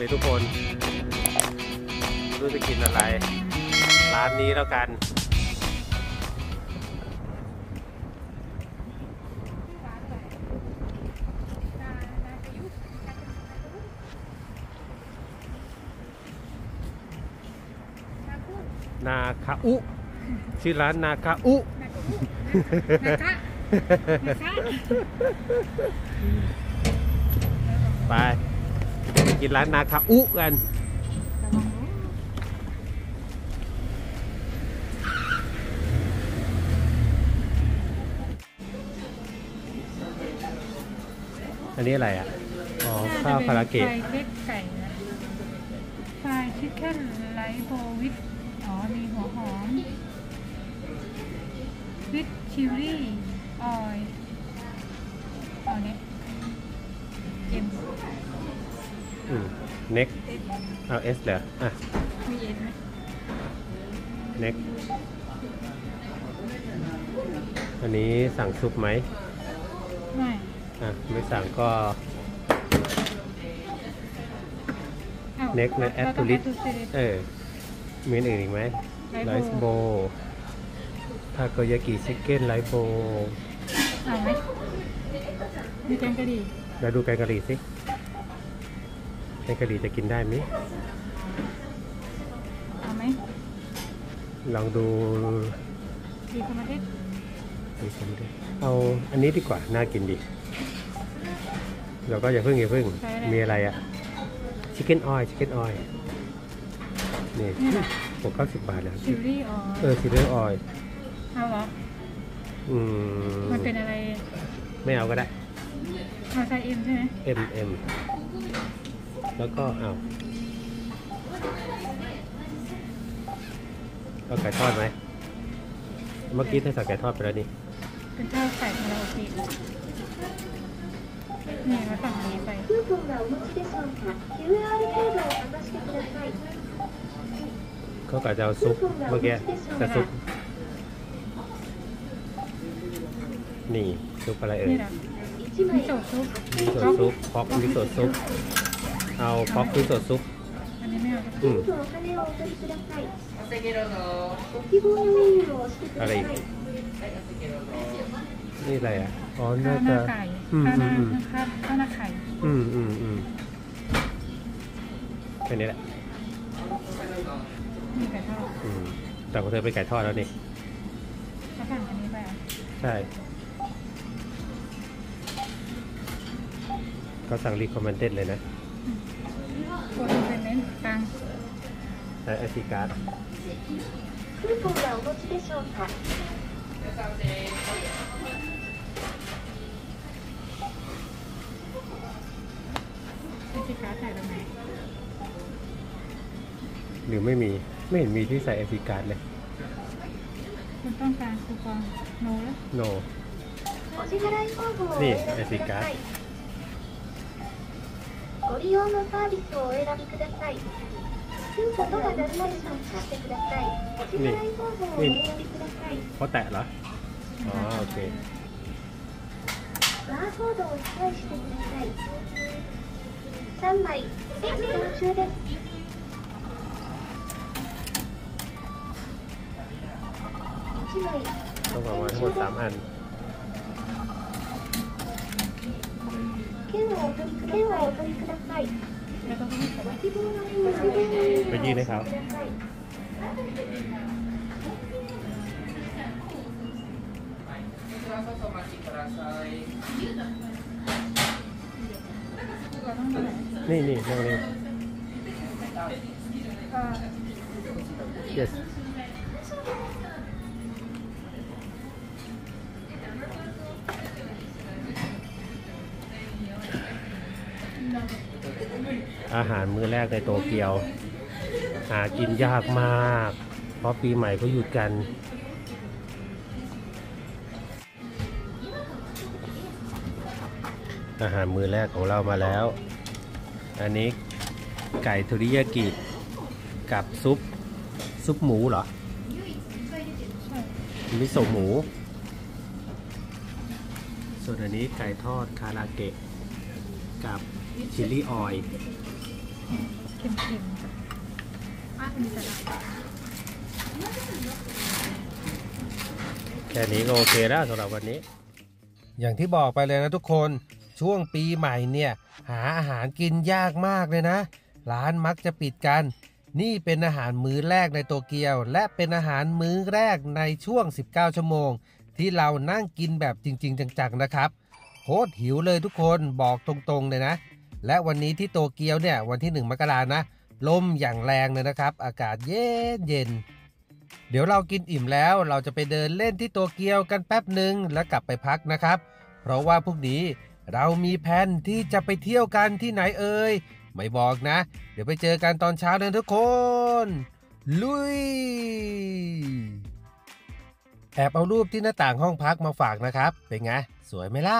เลยทุกคนไม่รู้จะกินอะไร ร้านนี้แล้วกัน นาคาอุชื่อร้านนาคาอุนะคะนะคะ ไปไป กินร้านนาคาอุกันอันนี้อะไรอะ อ๋อ ข้าวคาราเกะไฟเล็กไก่นะไฟชิคเก้นไลโบวิทอ๋อ มีหัวหอม วิทชิลลี่ ออยเอเนี้ยเอ็ม อืมเน็กเอาเอสเหรออะ มีเอ็นไหมเน็กอันนี้สั่งซุปไหม ไม่ อะ ไม่สั่งก็ อ้าวเน็กในแอดทูลิสแล้วก็ add to list เออ มีอันอื่นอีกไหม Rice ไรซ์โบ bowl ทาโกยากิชิคเก้นไรซ์โบเอาไหมมีแกงกะหรี่แล้วดูแกงกะหรี่สิแก งกะหรี่จะกินได้ไหมเอาไหมลองดูดีคอมมาเทสดูสิดูเอาอันนี้ดีกว่าน่ากินดีเราก็อย่าเพิ่งอย่าเพิ่งมีอะไรอะชิคเก้นออยชิคเก้นออยนี่นี่แหละหกเก้าสิบบาทนะชิลลี่ออเออซิลเลอร์ออยเอาเหรอ อืมมันเป็นอะไรไม่เอาก็ได้เอาไซส์เอ็มใช่ไหม M M แล้วก็เอาเอาไก่ทอดไหม เมื่อกี้เธอสั่งไก่ทอดไปแล้วนี่ เป็นข้าวไข่คาราโอเกะนี่มาสั่งอันนี้ไป クーポンがお持ちでしょうか QR コードをかざしてください เขากะจะเอาซุปเมื่อกี้แต่ซุป นี่ซุปอะไรเอ่ย นี่แหละ 1 มิ 枚 โซะซุป มิโซะซุปพ็อกมิโซะซุป เอาพ็อกมิโซะซุป อันนี้ไม่เอา อืม どうぞお金をお取りくださいご希望のメニューを押してください นี่อะไรอ่ะ อ๋อ ข้า น่าว หน้า จะ ไก่ อืม ข้าวห อื น้าม อืม ข้าวข้าวหน้าไข่ อืมอืมอืมแค่นี้แหละ มีไก่ทอด อืมแต่ของเธอเป็นไก่ทอดแล้วนี่ เขาสั่งอันนี้ไปอ่ะ ใช่ เขาสั่งรีคอมเมนเต็ดเลยนะ ตัว เป็นเน้นกลาง ใช้ไอซีการ์ด クーポンがお持ちでしょうか เป็นสินค้าใส่ตรงไหน หรือไม่มี ไม่เห็นมีที่ใส่ไอซีการ์ดเลย คุณต้องการคูปองโนแล้ว โน お支払い方法をおね選びください ご利用のサービスをお選びくださいクーポンが何枚かしてくださいお支払い方法をお選びください เพราะแตะเหรอ อ๋อ โอเค バーコードをスキャンしてください3枚スキャン中です1枚 ต้องวางไว้ทั้งหมดสามอัน 券をお取り券をお取りください แล้วก็ไม่ใส่ ご希望のメニューをお選びไปยื่นให้เขา くださいเราต้องมาไหน นี่นี่ตรงนี้ เอ่อ yes อาหารมื้อแรกในโตเกียว หากินยากมาก เพราะปีใหม่เขาหยุดกัน อาหารมื้อแรกของเรามาแล้ว อันนี้ไก่ทุริยากิกับซุป ซุปหมูเหรอมิโซะหมู ส่วนอันนี้ไก่ทอดคาราเกะกับ ชิลลี่ออยล์เค็มๆป้ามีสลัดแค่นี้ก็โอเคแล้วสำหรับวันนี้ อย่างที่บอกไปเลยนะทุกคนช่วงปีใหม่เนี่ยหาอาหารกินยากมากเลยนะ ร้านมักจะปิดกัน นี่เป็นอาหารมื้อแรกในโตเกียว และเป็นอาหารมื้อแรกในช่วง 19 ชั่วโมง ที่เรานั่งกินแบบจริง ๆ จังๆนะครับโคตรหิวเลยทุกคนบอกตรงๆเลยนะ และวันนี้ที่โตเกียวเนี่ยวันที่ 1 มกรานะ ลมอย่างแรงเลยนะครับ อากาศเย็นเย็น เดี๋ยวเรากินอิ่มแล้วเราจะไปเดินเล่นที่โตเกียวกันแป๊บหนึ่งแล้วกลับไปพักนะครับ เพราะว่าพรุ่งนี้เรามีแผนที่จะไปเที่ยวกันที่ไหนเอ่ยไม่บอกนะ เดี๋ยวไปเจอกันตอนเช้าเลยทุกคน ลุย แอบเอารูปที่หน้าต่างห้องพักมาฝากนะครับ เป็นไง สวยไหมล่ะ